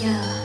yeah,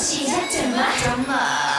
she's a drummer. drummer.